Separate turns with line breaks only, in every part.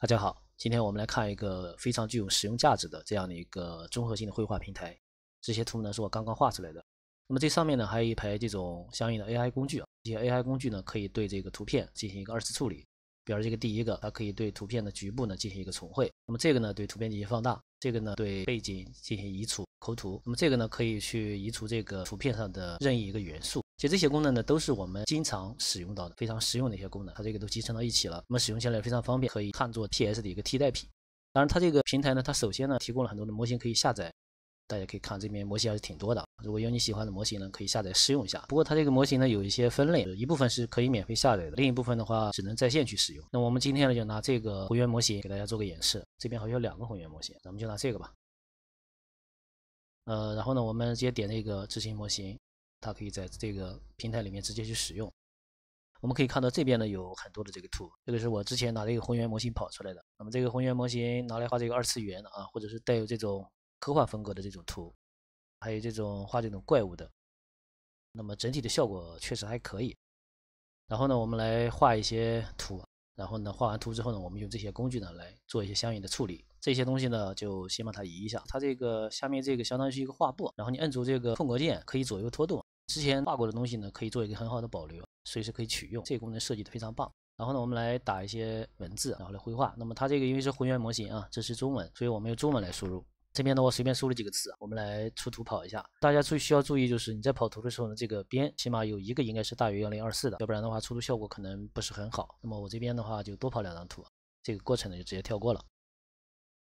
大家好，今天我们来看一个非常具有实用价值的这样的一个综合性的绘画平台。这些图呢是我刚刚画出来的。那么这上面呢还有一排这种相应的 AI 工具啊，这些 AI 工具呢可以对这个图片进行一个二次处理。比如这个第一个，它可以对图片的局部呢进行一个重绘。那么这个呢对图片进行放大，这个呢对背景进行移除抠图。那么这个呢可以去移除这个图片上的任意一个元素。其实这些功能呢，都是我们经常使用到的，非常实用的一些功能。它这个都集成到一起了，那么使用起来非常方便，可以看作 PS 的一个替代品。当然，它这个平台呢，它首先呢提供了很多的模型可以下载，大家可以看这边模型还是挺多的。如果有你喜欢的模型呢，可以下载试用一下。不过它这个模型呢有一些分类，一部分是可以免费下载的，另一部分的话只能在线去使用。那我们今天呢就拿这个浑圆模型给大家做个演示。这边好像有两个浑圆模型，咱们就拿这个吧。呃，然后呢，我们直接点那个执行模型。它可以在这个平台里面直接去使用。我们可以看到这边呢有很多的这个图，这个是我之前拿这个浑圆模型跑出来的。那么这个浑圆模型拿来画这个二次元的啊，或者是带有这种科幻风格的这种图，还有这种画这种怪物的，那么整体的效果确实还可以。然后呢，我们来画一些图，然后呢画完图之后呢，我们用这些工具呢来做一些相应的处理。这些东西呢，就先把它移一下。它这个下面这个相当于是一个画布，然后你摁住这个空格键，可以左右拖动。之前画过的东西呢，可以做一个很好的保留，随时可以取用。这个功能设计的非常棒。然后呢，我们来打一些文字，然后来绘画。那么它这个因为是浑圆模型啊，这是中文，所以我们用中文来输入。这边呢，我随便输了几个词，我们来出图跑一下。大家注需要注意，就是你在跑图的时候呢，这个边起码有一个应该是大于幺零二四的，要不然的话出图效果可能不是很好。那么我这边的话就多跑两张图，这个过程呢就直接跳过了。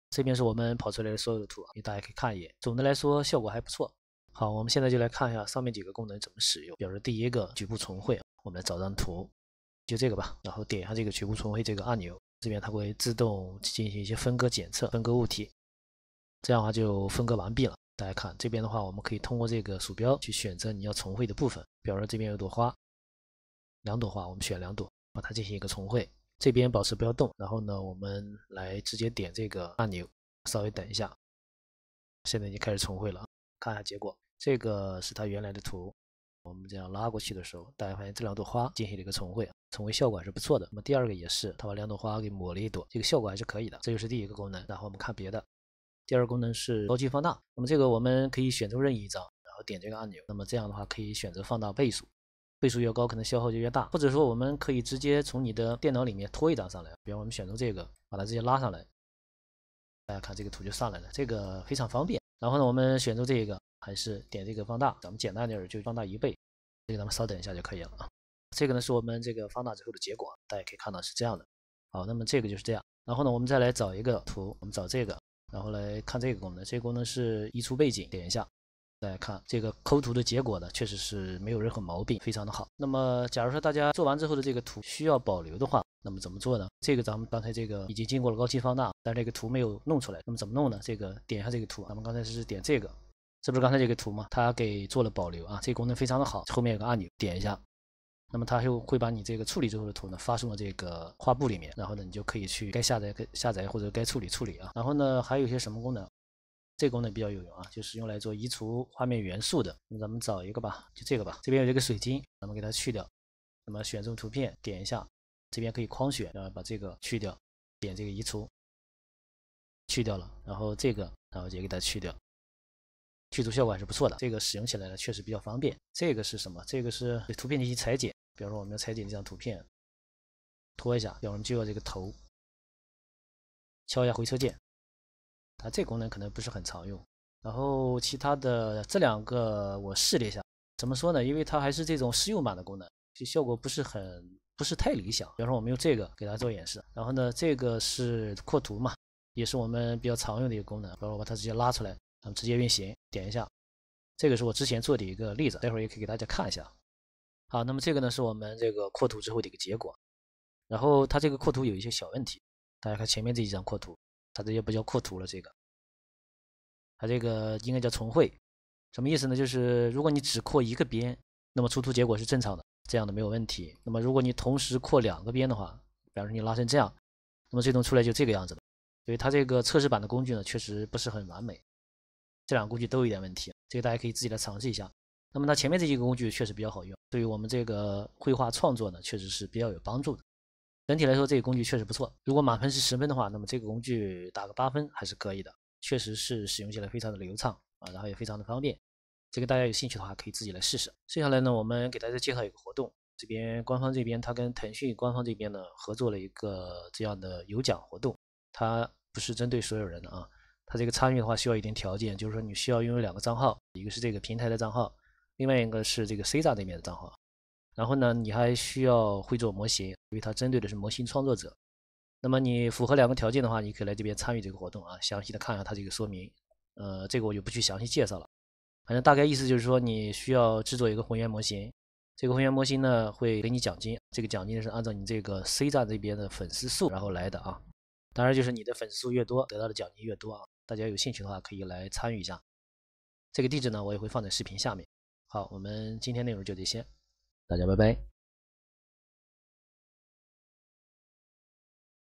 这边是我们跑出来的所有的图，给大家可以看一眼。总的来说效果还不错。好，我们现在就来看一下上面几个功能怎么使用。比如第一个局部重绘，我们来找张图，就这个吧。然后点一下这个局部重绘这个按钮，这边它会自动进行一些分割检测，分割物体，这样的话就分割完毕了。大家看这边的话，我们可以通过这个鼠标去选择你要重绘的部分。比如说这边有朵花，两朵花，我们选两朵，把它进行一个重绘。这边保持不要动，然后呢，我们来直接点这个按钮，稍微等一下，现在已经开始重绘了，看一下结果。这个是它原来的图，我们这样拉过去的时候，大家发现这两朵花进行了一个重绘，重绘效果还是不错的。那么第二个也是，它把两朵花给抹了一朵，这个效果还是可以的。这就是第一个功能。然后我们看别的，第二个功能是高清放大。那么这个我们可以选择任意一张，然后点这个按钮。那么这样的话可以选择放大倍数，倍数越高可能消耗就越大。或者说我们可以直接从你的电脑里面拖一张上来，比如我们选择这个，把它直接拉上来，大家看这个图就上来了，这个非常方便。然后呢，我们选择这个。还是点这个放大，咱们简单点就放大一倍，这个咱们稍等一下就可以了啊。这个呢是我们这个放大之后的结果，大家可以看到是这样的。好，那么这个就是这样。然后呢，我们再来找一个图，我们找这个，然后来看这个功能。这个功能是移除背景，点一下，大家看这个抠图的结果呢，确实是没有任何毛病，非常的好。那么假如说大家做完之后的这个图需要保留的话，那么怎么做呢？这个咱们刚才这个已经经过了高清放大，但是这个图没有弄出来，那么怎么弄呢？这个点一下这个图，咱们刚才是点这个。这不是刚才这个图吗？它给做了保留啊，这个功能非常的好。后面有个按钮，点一下，那么它就会把你这个处理之后的图呢发送到这个画布里面，然后呢你就可以去该下载该下载或者该处理处理啊。然后呢还有一些什么功能？这个功能比较有用啊，就是用来做移除画面元素的。那咱们找一个吧，就这个吧。这边有一个水晶，咱们给它去掉。那么选中图片，点一下，这边可以框选，然后把这个去掉，点这个移除，去掉了。然后这个，然后也给它去掉。去除效果还是不错的，这个使用起来呢确实比较方便。这个是什么？这个是对图片进行裁剪。比如说我们要裁剪这张图片，拖一下，比如我们就要这个头，敲一下回车键。它这功能可能不是很常用。然后其他的这两个我试了一下，怎么说呢？因为它还是这种试用版的功能，其效果不是很不是太理想。比方说我们用这个给大家做演示。然后呢，这个是扩图嘛，也是我们比较常用的一个功能。比如我把它直接拉出来。咱们直接运行，点一下，这个是我之前做的一个例子，待会儿也可以给大家看一下。好，那么这个呢是我们这个扩图之后的一个结果。然后它这个扩图有一些小问题，大家看前面这几张扩图，它这些不叫扩图了，这个，它这个应该叫重绘。什么意思呢？就是如果你只扩一个边，那么出图结果是正常的，这样的没有问题。那么如果你同时扩两个边的话，比方说你拉成这样，那么最终出来就这个样子了。所以它这个测试版的工具呢，确实不是很完美。这两个工具都有一点问题，这个大家可以自己来尝试一下。那么它前面这几个工具确实比较好用，对于我们这个绘画创作呢，确实是比较有帮助的。整体来说，这个工具确实不错。如果满分是十分的话，那么这个工具打个八分还是可以的，确实是使用起来非常的流畅啊，然后也非常的方便。这个大家有兴趣的话，可以自己来试试。接下来呢，我们给大家介绍一个活动，这边官方这边它跟腾讯官方这边呢合作了一个这样的有奖活动，它不是针对所有人的啊，它这个参与的话需要一定条件，就是说你需要拥有两个账号，一个是这个平台的账号，另外一个是这个 C 站那边的账号。然后呢，你还需要会做模型，因为它针对的是模型创作者。那么你符合两个条件的话，你可以来这边参与这个活动啊。详细的看一下它这个说明，呃，这个我就不去详细介绍了。反正大概意思就是说，你需要制作一个红颜模型，这个红颜模型呢会给你奖金，这个奖金是按照你这个 C 站这边的粉丝数然后来的啊。当然就是你的粉丝数越多，得到的奖金越多啊。大家有兴趣的话可以来参与一下。这个地址呢我也会放在视频下面。好，我们今天内容就这些。大家拜拜。